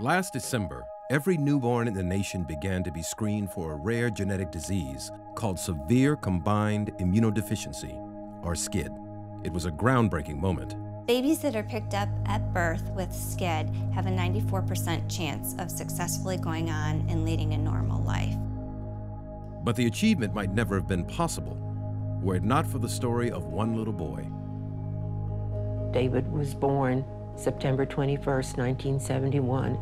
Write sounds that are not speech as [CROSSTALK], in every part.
Last December, every newborn in the nation began to be screened for a rare genetic disease called severe combined immunodeficiency, or SCID. It was a groundbreaking moment. Babies that are picked up at birth with SCID have a 94% chance of successfully going on and leading a normal life. But the achievement might never have been possible were it not for the story of one little boy. David was born September 21st, 1971.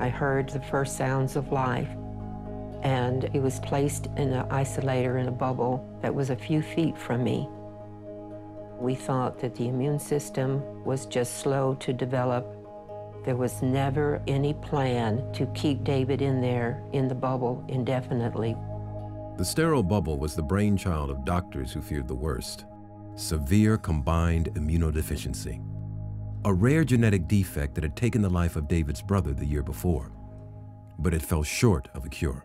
I heard the first sounds of life, and he was placed in an isolator in a bubble that was a few feet from me. We thought that the immune system was just slow to develop. There was never any plan to keep David in there in the bubble indefinitely. The sterile bubble was the brainchild of doctors who feared the worst severe combined immunodeficiency, a rare genetic defect that had taken the life of David's brother the year before. But it fell short of a cure.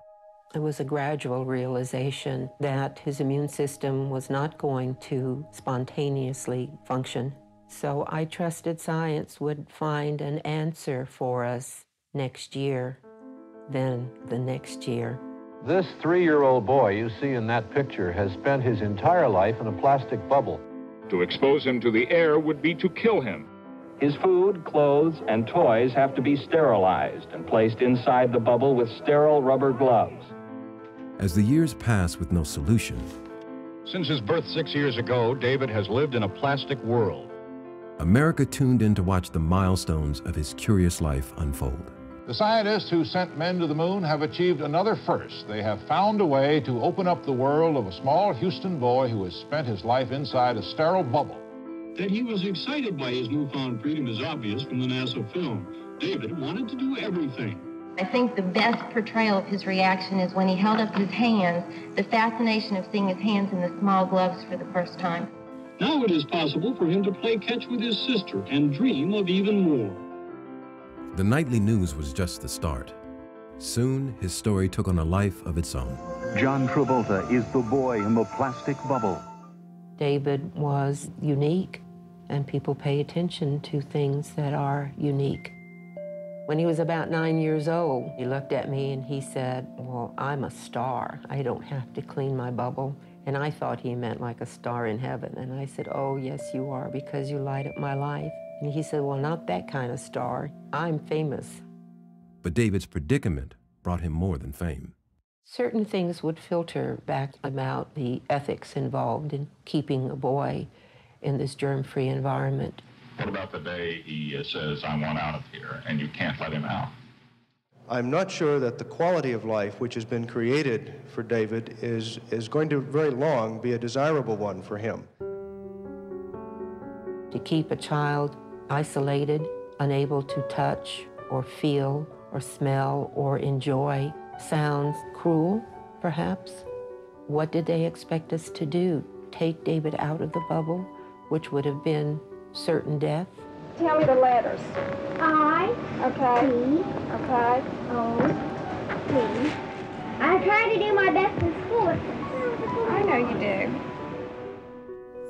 It was a gradual realization that his immune system was not going to spontaneously function. So I trusted science would find an answer for us next year, then the next year. This three-year-old boy you see in that picture has spent his entire life in a plastic bubble. To expose him to the air would be to kill him. His food, clothes, and toys have to be sterilized and placed inside the bubble with sterile rubber gloves. As the years pass with no solution, Since his birth six years ago, David has lived in a plastic world. America tuned in to watch the milestones of his curious life unfold. The scientists who sent men to the moon have achieved another first. They have found a way to open up the world of a small Houston boy who has spent his life inside a sterile bubble. That he was excited by his newfound freedom is obvious from the NASA film. David wanted to do everything. I think the best portrayal of his reaction is when he held up his hands, the fascination of seeing his hands in the small gloves for the first time. Now it is possible for him to play catch with his sister and dream of even more. The nightly news was just the start. Soon, his story took on a life of its own. John Travolta is the boy in the plastic bubble. David was unique, and people pay attention to things that are unique. When he was about nine years old, he looked at me and he said, Well, I'm a star. I don't have to clean my bubble. And I thought he meant like a star in heaven. And I said, Oh, yes, you are, because you light up my life. And he said, Well, not that kind of star. I'm famous. But David's predicament brought him more than fame. Certain things would filter back about the ethics involved in keeping a boy in this germ free environment. What about the day he uh, says, I want out of here, and you can't let him out? I'm not sure that the quality of life which has been created for David is, is going to very long be a desirable one for him. To keep a child isolated, unable to touch or feel or smell or enjoy sounds cruel, perhaps. What did they expect us to do? Take David out of the bubble, which would have been certain death? Tell me the letters. I. Okay. P. Okay. O. P. I try to do my best in school. I know you do.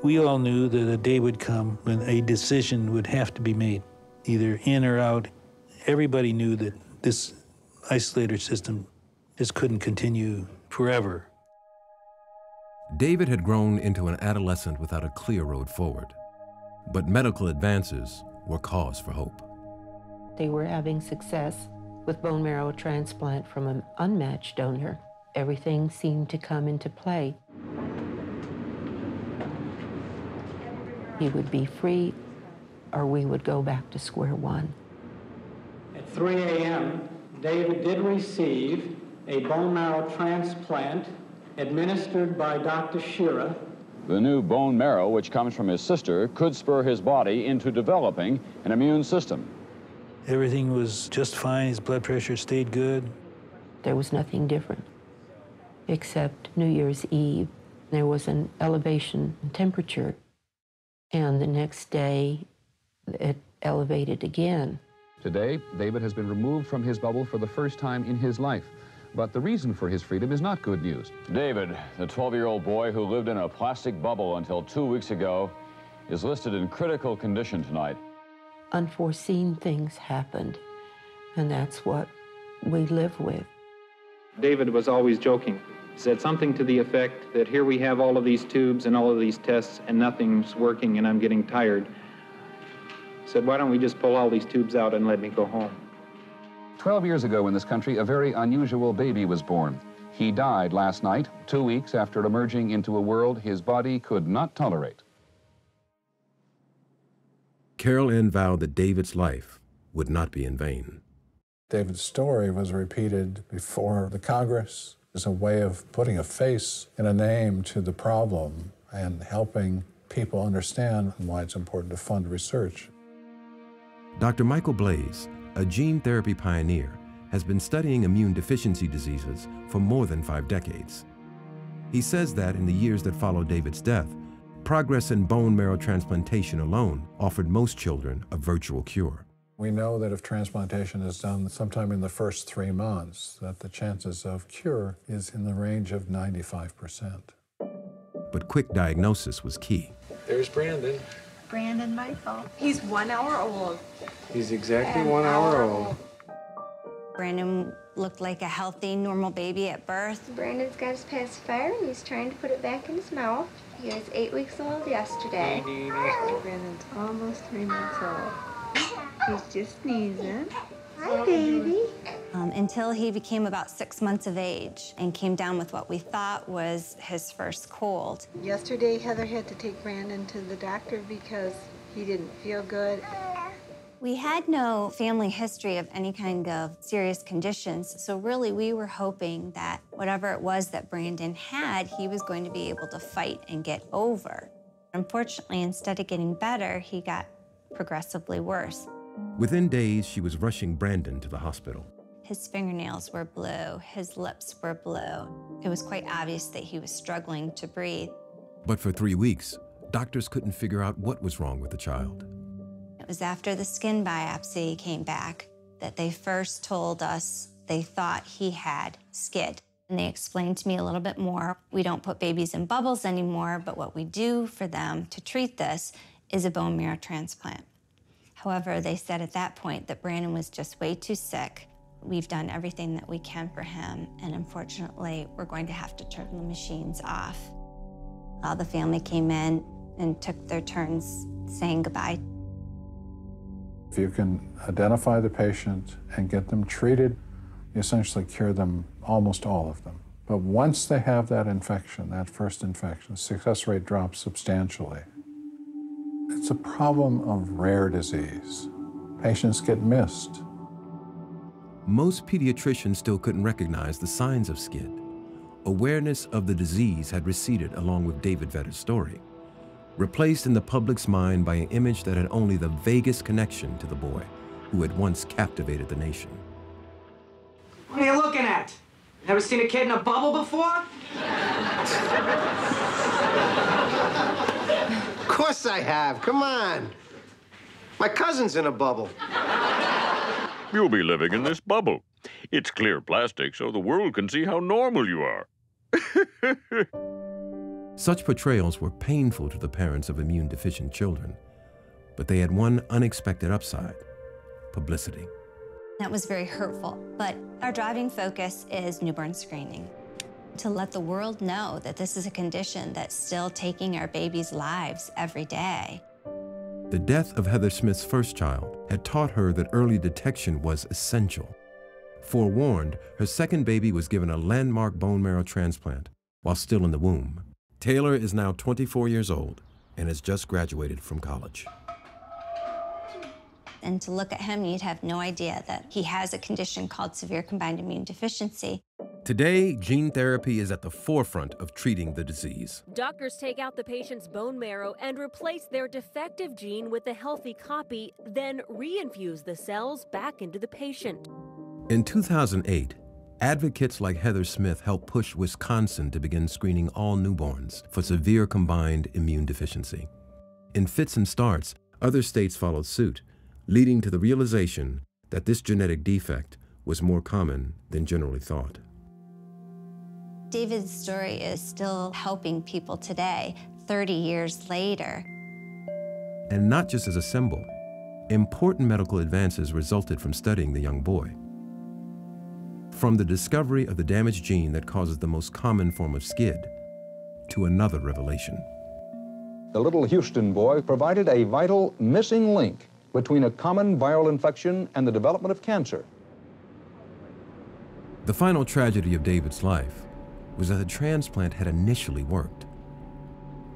We all knew that a day would come when a decision would have to be made, either in or out. Everybody knew that this isolator system just couldn't continue forever. David had grown into an adolescent without a clear road forward. But medical advances were cause for hope. They were having success with bone marrow transplant from an unmatched donor. Everything seemed to come into play. He would be free, or we would go back to square one. At 3 a.m., David did receive a bone marrow transplant administered by Dr. Shearer. The new bone marrow, which comes from his sister, could spur his body into developing an immune system. Everything was just fine. His blood pressure stayed good. There was nothing different, except New Year's Eve. There was an elevation in temperature, and the next day it elevated again. Today, David has been removed from his bubble for the first time in his life. But the reason for his freedom is not good news. David, the 12-year-old boy who lived in a plastic bubble until two weeks ago, is listed in critical condition tonight. Unforeseen things happened. And that's what we live with. David was always joking. He said something to the effect that here we have all of these tubes and all of these tests and nothing's working and I'm getting tired. He said, why don't we just pull all these tubes out and let me go home? Twelve years ago in this country, a very unusual baby was born. He died last night, two weeks after emerging into a world his body could not tolerate. Carol Ann vowed that David's life would not be in vain. David's story was repeated before the Congress as a way of putting a face and a name to the problem and helping people understand why it's important to fund research. Dr. Michael Blaese, a gene therapy pioneer, has been studying immune deficiency diseases for more than five decades. He says that in the years that followed David's death, progress in bone marrow transplantation alone offered most children a virtual cure. We know that if transplantation is done sometime in the first three months, that the chances of cure is in the range of 95%. But quick diagnosis was key. There's Brandon. Brandon Michael. He's one hour old. He's exactly An one hour old. Brandon looked like a healthy, normal baby at birth. Brandon's got his pacifier and he's trying to put it back in his mouth. He was eight weeks old yesterday. Brandon's almost three months old. He's just sneezing. Hi, baby. Um, until he became about six months of age and came down with what we thought was his first cold. Yesterday, Heather had to take Brandon to the doctor because he didn't feel good. We had no family history of any kind of serious conditions, so really we were hoping that whatever it was that Brandon had, he was going to be able to fight and get over. Unfortunately, instead of getting better, he got progressively worse. Within days, she was rushing Brandon to the hospital. His fingernails were blue, his lips were blue. It was quite obvious that he was struggling to breathe. But for three weeks, doctors couldn't figure out what was wrong with the child. It was after the skin biopsy came back that they first told us they thought he had SCID. And they explained to me a little bit more. We don't put babies in bubbles anymore, but what we do for them to treat this is a bone marrow transplant. However, they said at that point that Brandon was just way too sick. We've done everything that we can for him, and unfortunately, we're going to have to turn the machines off. All the family came in and took their turns saying goodbye. If you can identify the patient and get them treated, you essentially cure them, almost all of them. But once they have that infection, that first infection, success rate drops substantially. It's a problem of rare disease. Patients get missed. Most pediatricians still couldn't recognize the signs of SCID. Awareness of the disease had receded along with David Vetter's story, replaced in the public's mind by an image that had only the vaguest connection to the boy who had once captivated the nation. What are you looking at? Never seen a kid in a bubble before? Of course I have. Come on. My cousin's in a bubble. You'll be living in this bubble. It's clear plastic so the world can see how normal you are. [LAUGHS] Such portrayals were painful to the parents of immune deficient children, but they had one unexpected upside publicity. That was very hurtful, but our driving focus is newborn screening. To let the world know that this is a condition that's still taking our babies' lives every day. The death of Heather Smith's first child had taught her that early detection was essential. Forewarned, her second baby was given a landmark bone marrow transplant while still in the womb. Taylor is now 24 years old and has just graduated from college. And to look at him, you'd have no idea that he has a condition called severe combined immune deficiency. Today, gene therapy is at the forefront of treating the disease. Doctors take out the patient's bone marrow and replace their defective gene with a healthy copy, then reinfuse the cells back into the patient. In 2008, advocates like Heather Smith helped push Wisconsin to begin screening all newborns for severe combined immune deficiency. In fits and starts, other states followed suit, leading to the realization that this genetic defect was more common than generally thought. David's story is still helping people today, 30 years later. And not just as a symbol, important medical advances resulted from studying the young boy. From the discovery of the damaged gene that causes the most common form of SCID to another revelation. The little Houston boy provided a vital missing link between a common viral infection and the development of cancer. The final tragedy of David's life was that the transplant had initially worked.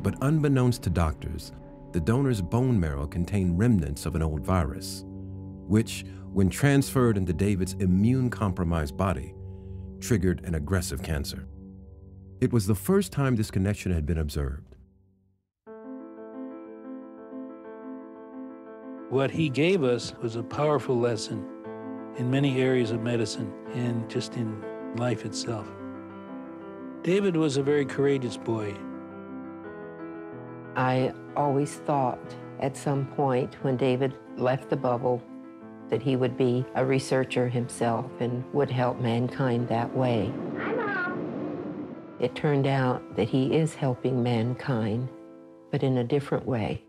But unbeknownst to doctors, the donor's bone marrow contained remnants of an old virus, which, when transferred into David's immune compromised body, triggered an aggressive cancer. It was the first time this connection had been observed. What he gave us was a powerful lesson in many areas of medicine and just in life itself. David was a very courageous boy. I always thought at some point when David left the bubble that he would be a researcher himself and would help mankind that way. It turned out that he is helping mankind, but in a different way.